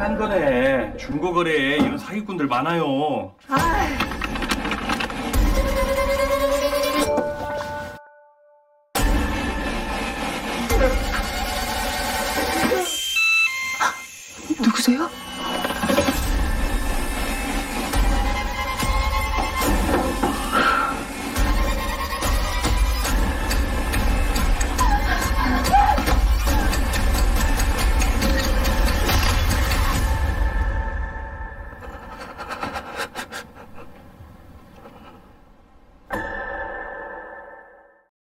한거래 중고거래에 이런 사기꾼들 많아요 아 누구세요?